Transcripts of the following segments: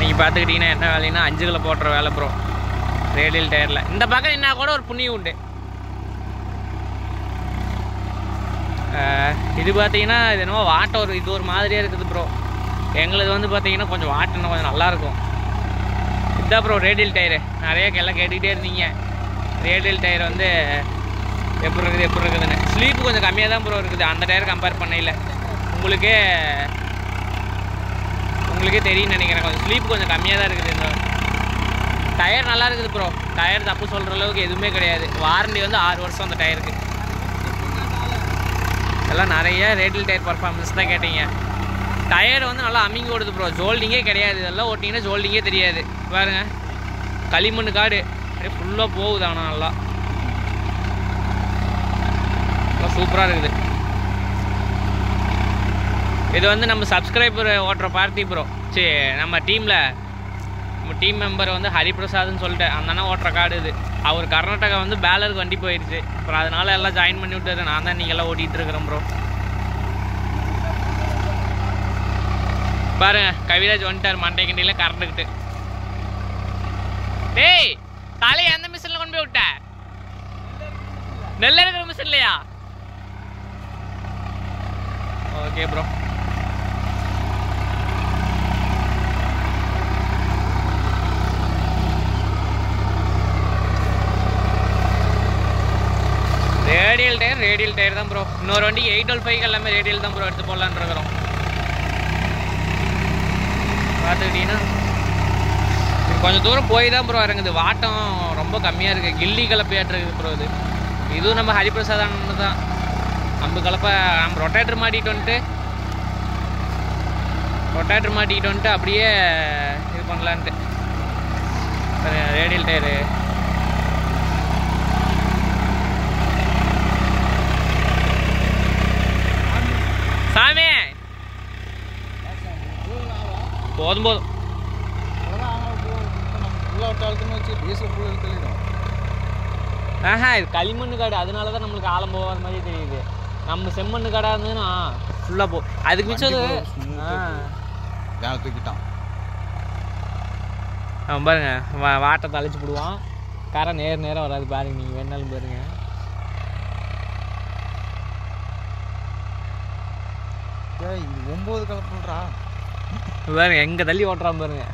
நீங்கள் பார்த்துக்கிட்டிங்கன்னா என்ன வேலைன்னா அஞ்சுகளை போட்டுற வேலை ப்ரோ ரேடியல் டயரில். இந்த பக்கம் என்ன கூட ஒரு புண்ணியம் உண்டு. இது பார்த்தீங்கன்னா இது என்னமோ வாட்டை ஒரு இது ஒரு மாதிரியாக இருக்குது ப்ரோ எங்களுக்கு வந்து பார்த்தீங்கன்னா கொஞ்சம் வாட்டினா கொஞ்சம் நல்லாயிருக்கும் இதுதான் ப்ரோ ரேடியல் டயரு நிறைய எல்லாம் கேட்டுக்கிட்டே இருந்தீங்க. ரேடியல் டயர் வந்து எப்படி இருக்குது எப்படி இருக்குதுன்னு. ஸ்லீப் கொஞ்சம் கம்மியாக தான் ப்ரோ இருக்குது. அந்த டயர் கம்பேர் பண்ணையில். உங்களுக்கே உங்களுக்கே தெரியும்னு நினைக்கிறேன். கொஞ்சம் ஸ்லீப் கொஞ்சம் கம்மியாக தான் இருக்குது இந்த டயர் நல்லா இருக்குது ப்ரோ டயர் தப்பு சொல்கிற அளவுக்கு எதுவுமே கிடையாது. வாரண்டி வந்து ஆறு வருஷம் அந்த டயருக்கு. எல்லாம் நிறைய ரேடியல் டயர் பர்ஃபார்மன்ஸ் தான் கேட்டீங்க. டயர் வந்து நல்லா அமிங்கி ஓடுது ப்ரோ ஜோல்டிங்கே கிடையாது. இதெல்லாம் ஓட்டிங்கன்னா ஜோல்டிங்கே தெரியாது. பாருங்க. களிமண் காடு. அப்படியே ஃபுல்லாக போகுது ஆனால் நல்லா. நல்லா சூப்பராக இருக்குது. இது வந்து நம்ம சப்ஸ்கிரைபர் ஓட்டுற பார்த்தி ப்ரோ சரி நம்ம டீமில் நம்ம டீம் மெம்பர் வந்து ஹரிபிரசாத்னு சொல்லிட்டு அந்த அண்ணன் ஓட்டுற காடு இது. அவர் கர்நாடகா வந்து பேலருக்கு வண்டி போயிடுச்சு அப்புறம் அதனால எல்லாம் ஜாயின் பண்ணி விட்டாரு நான் தான் நீங்கள் எல்லாம் ஓட்டிகிட்டு இருக்கிறேன் ப்ரோ பாருங்க கவிராஜ் வந்துட்டார் மண்டை கிண்டியில் கரண்டுக்கிட்டு. டேய் தலையை எந்த மிஷினில் கொண்டு போய் விட்ட? நெல்ல இருக்கிற இல்லையா okay bro radial tyre radial tyre தான் ப்ரோ இன்னொரு வண்டி எயிட் டுவெல் ஃபைவ் எல்லாமே ரேடியல் தான் ப்ரோ எடுத்து போடலான்னு இருக்கிறோம். பார்த்துக்கிட்டீங்கன்னா கொஞ்சம் தூரம் போய் தான் ப்ரோ இறங்குது. வாட்டம் ரொம்ப கம்மியாக இருக்குது கில்லி கலப்பையாட்டுருக்குது ப்ரோ இது. இதுவும் நம்ம ஹரிபிரசாதன் தான். நம்ம கலப்பை நம்ம ரொட்டேட்டர் மாட்டிகிட்டு வந்துட்டு ரொட்டேட்டர் மாட்டிக்கிட்டு வந்துட்டு அப்படியே இது பண்ணலான்ட்டு. ரேடியல் டயரு போதும் போதும் ஆஹா இது களிமண் காடு. அதனால தான் நம்மளுக்கு ஆழம் போகாத மாதிரி தெரியுது. நம்ம செம்மண் காடாக இருந்ததுன்னா ஃபுல்லாக போ அதுக்கு மிச்சம் தூக்கிட்டான். அவன் பாருங்க வா வாட்டை தழைச்சி போடுவான். கரை நேர் நேரம் வராது பாருங்க நீங்கள் வேணாலும் பாருங்க. ஒம்பது கலப்புன்றா பாருங்க எங்கே தள்ளி ஓட்டுறான் பாருங்க.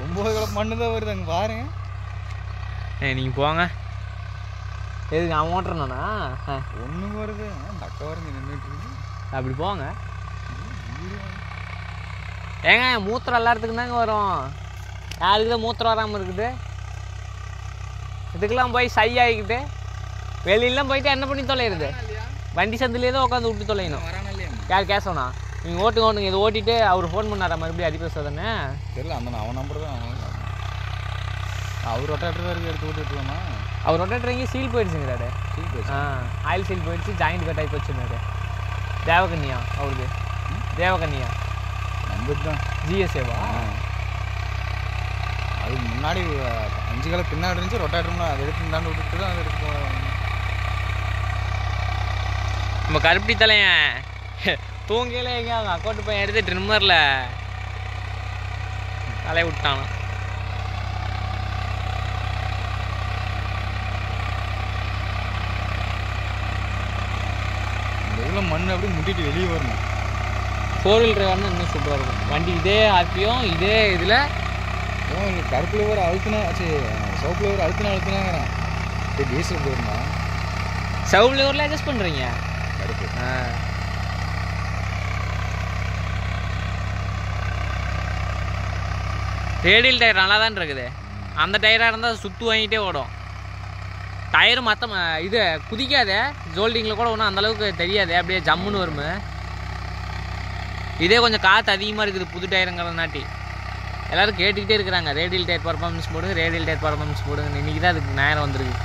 ரொம்ப கலப்பு மண்ணு தான் வருது அங்கே பாருங்க. ஏ நீங்கள் போங்க. எதுக்கு அவன் ஓட்டுறானா ஒன்று வருது அக்கா வருங்க நின்றுட்டு அப்படி போங்க. ஏங்க மூத்திரம் எல்லாத்துக்கும் தாங்க வரும். யாருக்கு தான் மூத்திரம் வராமல் இருக்குது? இதுக்கெல்லாம் போய் சை ஆகிக்கிட்டு வெளியிலாம் போயிட்டு என்ன பண்ணி தொலைகிறது வண்டி சந்திலே தான் உட்காந்து விட்டு தொலையணும். யார் கேசவனா நீங்கள் ஓட்டுங்க ஓட்டுங்க. இதை ஓட்டிட்டு அவர் ஃபோன் பண்ணாரா மறுபடியும் ஹரிபிரசாதனே தெரியல அந்த அவன் நம்பர் தான் அவர் ரொட்டாட்டர் இருக்கு எடுத்து விட்டுட்டுலாமா அவர் ரொட்டேட்டர் சீல் போயிடுச்சுங்கிறாரு. சீல் பேசு ஆ ஆயில் சீல் போயிடுச்சு ஜாயிண்ட் கட் ஆகி போச்சுன்னாரு தேவகன்யா அவருக்கு. தேவகன்யா. நம்பர் தான் ஜிஎஸ்ஏவா. அது முன்னாடி அஞ்சு கால பின்னாடி இருந்துச்சு ரொட்டாட்டர்னா அதை எடுத்து இந்தாண்டு விட்டுட்டு தான் அதை எடுத்து நம்ம கருப்பட்டி தலையன் தூங்கல எங்க அவங்க அக்கௌண்ட் பையன் எடுத்து ட்ரிம்மரில் தலையை விட்டானா இந்த இதில் மண் அப்படியே முட்டிட்டு வெளியே வரணும். ஃபோர் வீல் டிரைவர்னு இன்னும் சூப்பராக இருக்கும். வண்டி இதே ஆர்பியும் இதே இதில் கருப்பில் ஒரு அழுத்தினா சரி சோப்பில் ஒரு அழுத்தினா அழுத்தினாங்கிறான். சரி டீசல் போயிருந்தா சவுல் ஊரில் அட்ஜஸ்ட் பண்ணுறீங்க கருப்பு. ஆ. ரேடியல் டயர் நல்லா தான் இருக்குது. அந்த டயராக இருந்தால் சுத்து வாங்கிட்டே ஓடும். டயரு மற்ற இது குதிக்காதே. ஜோல்டிங்கில் கூட ஒன்றும் அந்தளவுக்கு தெரியாது. அப்படியே ஜம்முன்னு வருமே. இதே கொஞ்சம் காற்று அதிகமாக இருக்குது புது டயருங்கிறதுனாட்டி. எல்லோரும் கேட்டுக்கிட்டே இருக்கிறாங்க. ரேடியல் டேட் பர்ஃபார்மன்ஸ் போடுங்க ரேடியல் டேட் பர்ஃபார்மன்ஸ் போடுங்க இன்றைக்கி தான் அதுக்கு நேரம் வந்துருக்கு.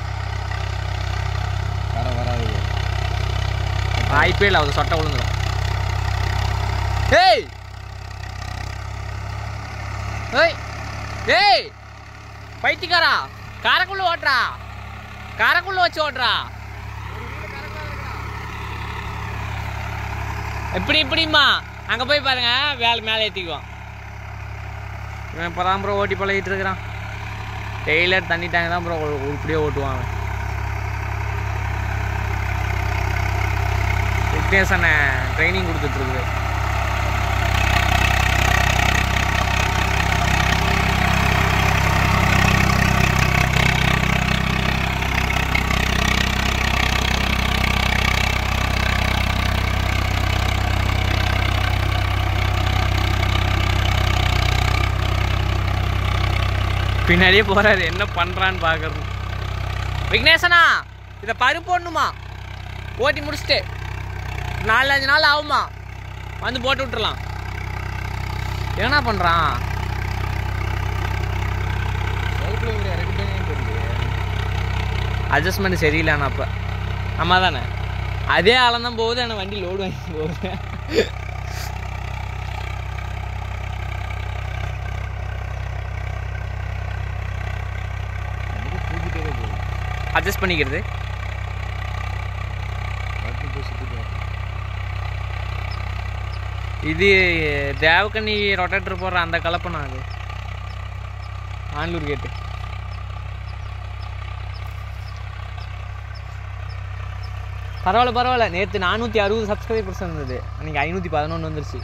வர வராது. வாய்ப்பே இல்லை அவங்க சொட்டை விழுந்துடும் ஏய்! ஏய்! ஏய்! பைத்தியக்காரா காரக்குள்ள ஓட்டுறா. காரக்குள்ள வச்சு ஓட்டுறா. இப்படி இப்படிம்மா? அங்கே போய் பாருங்க வேலை மேலே ஏற்றிக்குவோம் இவன் இப்போ தான் ப்ரோ ஓட்டி பழகிட்டு இருக்கிறான். டெய்லர் தண்ணி டேங்க் தான் ப்ரோ உருப்படியே ஓட்டுவான் விக்னேஷ் அண்ணன் ட்ரைனிங் கொடுத்துட்ருக்கு பின்னாடியே போறாரு. என்ன பண்றான்னு பாக்குறது. விக்னேசனா இதை பருப்பு போடணுமா? ஓட்டி முடிச்சுட்டு நாலு அஞ்சு நாள் ஆகுமா? வந்து போட்டு விட்டுறலாம். என்ன பண்றான்? அட்ஜஸ்ட்மெண்ட் சரியில்லைண்ணா அப்போ அம்மா தானே அதே ஆளம் தான் போகுது ஆனால் வண்டி லோடு வாங்கி போகுது. அட்ஜஸ்ட் பண்ணிக்கிறது. இது தேவக்கண்ணி ரொட்டேட்டர் போடுற அந்த கலப்பண்ணா அது. ஆண்டூர் கேட்டு பரவாயில்ல பரவாயில்ல. நேற்று நானூற்றி அறுபது சப்ஸ்கிரைபர்ஸ் இருந்தது அன்றைக்கி ஐநூற்றி பதினொன்று வந்துருச்சு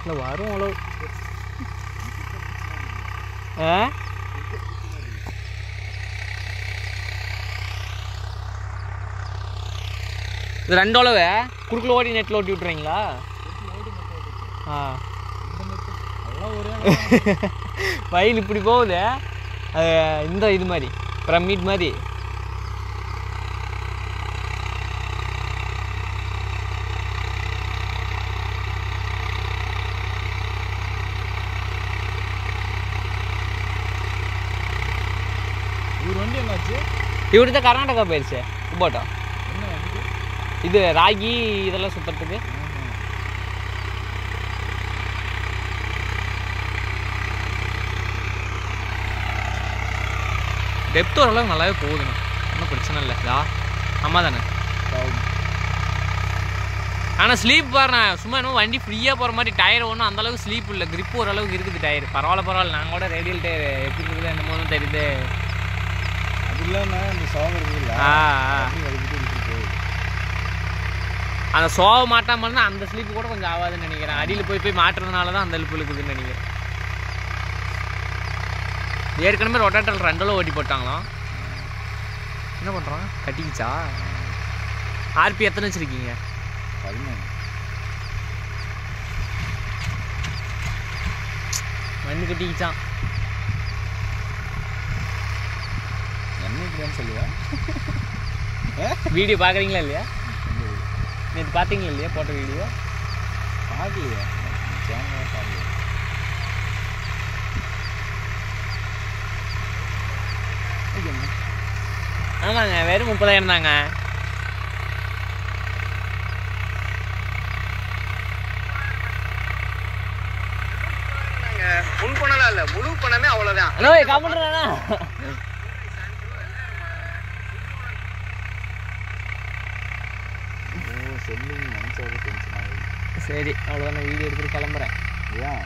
இல்லை வரும் அவ்வளோ ஆ இது ரெண்டு அளவு குறுக்கில் ஓடி நெட்டில் ஓட்டி விட்றீங்களா ஆ. வயல் இப்படி போகுது. அது இந்த இது மாதிரி பிரமிட் மாதிரி. இவர் இவர்கிட்ட கர்நாடகா போயிடுச்சு வண்டி இது ராகி இதெல்லாம் சுற்றுறதுக்கு டெப்த் ஓரளவு நல்லாவே போகுதுண்ணா. ஒன்றும் பிரச்சனை இல்லை. இதா அம்மா தானே ஆனால் ஸ்லீப் பாருண்ணா. சும்மா இன்னும் வண்டி ஃப்ரீயாக போகிற மாதிரி டயர் ஒன்றும் அந்தளவுக்கு ஸ்லீப் இல்லை. Grip ஓரளவுக்கு இருக்குது டயர் பரவாயில்ல பரவாயில்ல. நாங்கள் கூட ரேடியல் டயர் எப்படி இருக்குது என்னமோ தெரியுது. அது இல்லாம இந்த சோகம் இருக்குல்ல ஆ ஆ. அப்படி வலிக்கிட்டு விட்டுட்டு போகுது அந்த சோவை மாட்டாம இருந்தா அந்த ஸ்லீப் கூட கொஞ்சம் ஆகாதுன்னு நினைக்கிறேன். அடியில் போய் போய் மாட்டுறதுனால தான் அந்த இழுப்பு இழுக்குதுன்னு நினைக்கிறேன். ஏற்கனவே ரொட்டாட்டல் ரெண்டெல்லாம் ஓட்டி போட்டாங்களாம். என்ன பண்ணுறான் கட்டிக்கிச்சா? ஆர்பி எத்தனை வச்சுருக்கீங்க? பதினொன்று மண்ணு கட்டிக்கிச்சான் என்ன இப்படின்னு சொல்லுவா? வீடியோ பார்க்குறீங்களா இல்லையா? நேற்று பார்த்தீங்களா இல்லையா போட்ட வீடியோ பார்க்கலையா சேனல் பார்க்கலையா ஆமாங்க வெறும் முப்பதாயிரம் தாங்க. முன் பணம்லாம் இல்லை முழு பணமே அவ்வளோதான் ஹலோ சரி அவ்வளோதான் நான் வீடியோ எடுத்துட்டு கிளம்புறேன். ஏன்?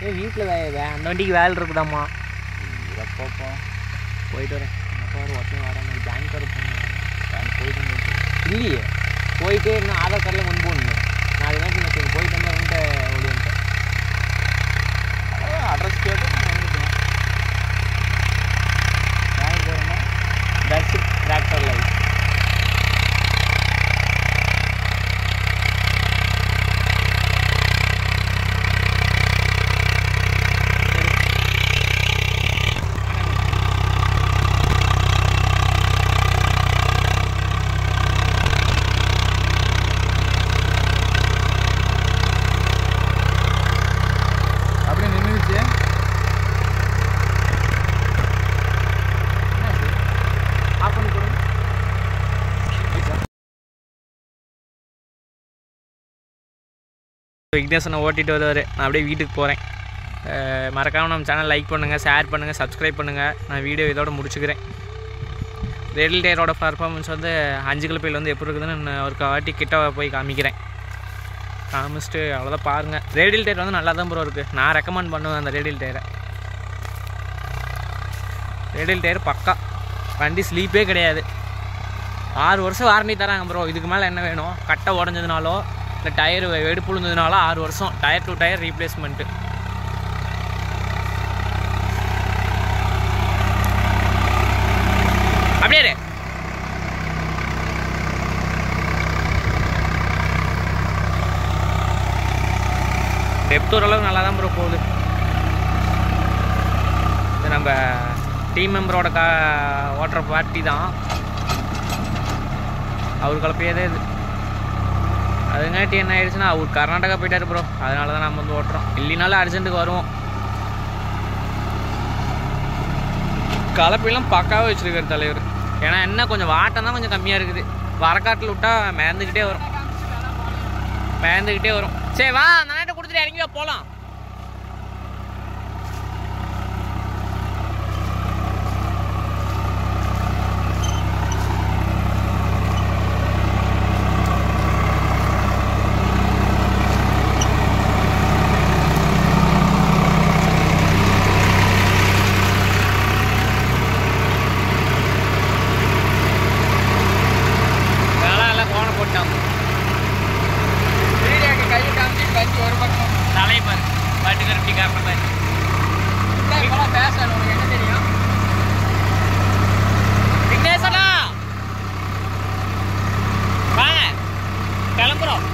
ஏ வீட்டில் வே வே அந்த வண்டிக்கு வேலை இருக்குதாம்மா. இறப்பாப்பா போயிட்டு வரேன். அப்பா ஒரு ஒருத்தையும் வரேன். பேங்க் வர போகணும் நான் போயிட்டு இல்லையே. போயிட்டு இன்னும் ஆதார் கார்டில் கொண்டு போகணும் நான் அது மாதிரி போயிட்டு வந்து அவன்கிட்ட ஓடி வந்துட்டேன் அட்ரஸ் கேட்டு விக்னேஷனை ஓட்டிட்டு வருவார். நான் அப்படியே வீட்டுக்கு போகிறேன் மறக்காமல் நம்ம சேனல் லைக் பண்ணுங்கள் ஷேர் பண்ணுங்கள் சப்ஸ்கிரைப் பண்ணுங்கள் நான் வீடியோ இதோட முடிச்சுக்கிறேன். ரெடில் டேரோட பர்ஃபார்மன்ஸ் வந்து அஞ்சு கிலோப்பையில் வந்து எப்படி இருக்குதுன்னு நான் ஒரு காட்டி கிட்ட போய் காமிக்கிறேன். காமிச்சிட்டு அவ்வளோதான் பாருங்கள் ரேடியல் டேர் வந்து நல்லா தான் ப்ரோ இருக்குது நான் ரெக்கமெண்ட் பண்ணுவேன் அந்த ரேடியல் டேரை ரேடியல் டேர் பக்கா. வண்டி ஸ்லீப்பே கிடையாது. ஆறு வருஷம் வாரண்டி தராங்க ப்ரோ இதுக்கு மேலே என்ன வேணும்? கட்டை உடஞ்சதுனாலோ இல்லை டயர் வெடிப்பு விழுந்ததுனால ஆறு வருஷம். Tyre to tyre replacement. அப்படியே டெப்த் ஓரளவு நல்லா தான் ப்ரோ போகுது. இது நம்ம டீம் மெம்பரோட கா ஓட்டுற பார்ட்டி தான். அவர் கலப்பையதே இது. அதுங்காட்டி என்ன ஆயிடுச்சுன்னா அவர் கர்நாடகா போயிட்டாரு ப்ரோ அதனால தான் நம்ம வந்து ஓட்டுறோம். இல்லைனாலும் அர்ஜென்ட்டுக்கு வருவோம். கலப்பையெல்லாம் பக்காவாக வச்சிருக்காரு தலைவர். ஏன்னா என்ன கொஞ்சம் வாட்டம் தான் கொஞ்சம் கம்மியாக இருக்குது. வரக்காட்டில் விட்டா மேந்துக்கிட்டே வரும். மேந்துக்கிட்டே வரும். சரி வா அந்த நாட்டை கொடுத்துட்டு இறங்கி வா போகலாம் நல்லா நல்லா கோண போட்டான் வீடியோக்கு கை காமிச்சு கஞ்சி ஒரு பக்கம் தலைவர் பாட்டுக்கு அப்படி காரணம் பாரு இல்லை, இப்பெல்லாம் பேசணும் உனக்கு என்ன தெரியும் விக்னேஸ்வரா வாங்க கிளம்புறோம்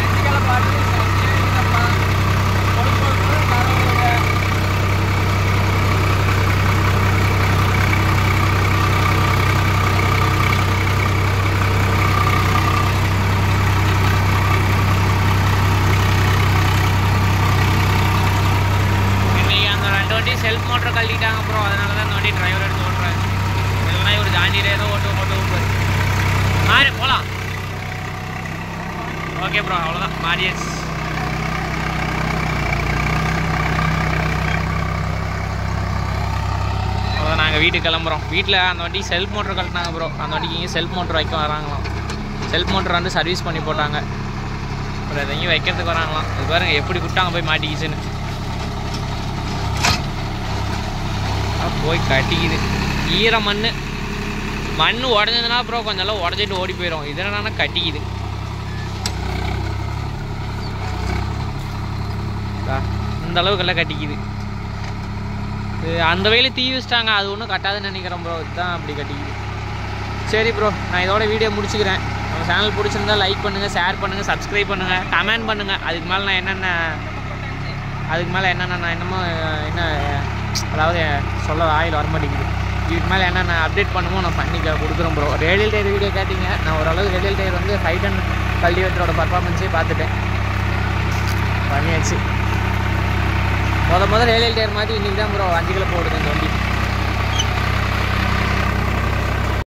அஞ்சுக்கெல்லாம் பாட்டு சரிங்கப்பா. பொழு பொழு பொழு கடவுளுங்க. இன்னைக்கு அந்த ரெண்டு வண்டி செல்ஃப் மோட்டர் கழட்டிட்டாங்க ப்ரோ அதனால தான் அந்த வண்டி டிரைவர் எடுத்து ஓட்டுறாரு. இல்லைன்னா ஒரு ஜாண்டியிலே ஏதோ ஓட்டு ஓட்டு விட்டுரு மாறி போகலாம் ஓகே ப்ரோ அவ்வளோதான் மாறியாச்சு அவ்வளோ நாங்கள் வீட்டுக்கு கிளம்புறோம். வீட்டில் அந்த வண்டிக்கு செல்ஃப் மோட்டர் கட்டினாங்க ப்ரோ அந்த வண்டிக்கு இங்கே செல்ஃப் மோட்டர் வைக்க வராங்களாம். செல்ஃப் மோட்டர் வந்து சர்வீஸ் பண்ணி போட்டாங்க. அப்புறம் எதையும் வைக்கிறதுக்கு வராங்களாம். இது பாருங்க எப்படி விட்டாங்க போய் மாட்டிக்கிச்சுன்னு ஆ, போய் கட்டிக்குது. ஈர மண் மண் உடஞ்சதுன்னா அப்புறம் கொஞ்சம் எல்லாம் உடஞ்சிட்டு ஓடி போயிடும் இது கட்டிக்குது. இந்த அளவுக்கெல்லாம் கட்டிக்குது. இது அந்த வயலில் தீ வச்சிட்டாங்க. அது ஒன்றும் கட்டாதுன்னு நினைக்கிறேன் ப்ரோ இதுதான் அப்படி கட்டிக்குது. சரி ப்ரோ நான் இதோட வீடியோ முடிச்சுக்கிறேன். நம்ம சேனல் பிடிச்சிருந்தா லைக் பண்ணுங்கள் ஷேர் பண்ணுங்கள் சப்ஸ்கிரைப் பண்ணுங்கள் கமெண்ட் பண்ணுங்கள் அதுக்கு மேலே நான் என்னென்ன அதுக்கு மேலே என்னென்ன நான் என்னமோ என்ன அதாவது சொல்ல ஆயில் வர மாட்டேங்குது இதுக்கு மேலே என்னென்ன அப்டேட் பண்ணுமோ நான் பண்ணி கொடுக்குறேன் ப்ரோ ரேடியல் டயர் வீடியோ கேட்டிங்க. நான் ஓரளவு ரேடியல் டயர் வந்து ஃபைவ் அண்ட் கல்டிவேட்டரோட பர்ஃபார்மன்ஸே பார்த்துட்டேன். பண்ணியாச்சு. முத முத ரேடியல் டயர் மாதிரி இன்றைக்கி தான் ப்ரோ அஞ்சு கிலோ போடுது இந்த வண்டி.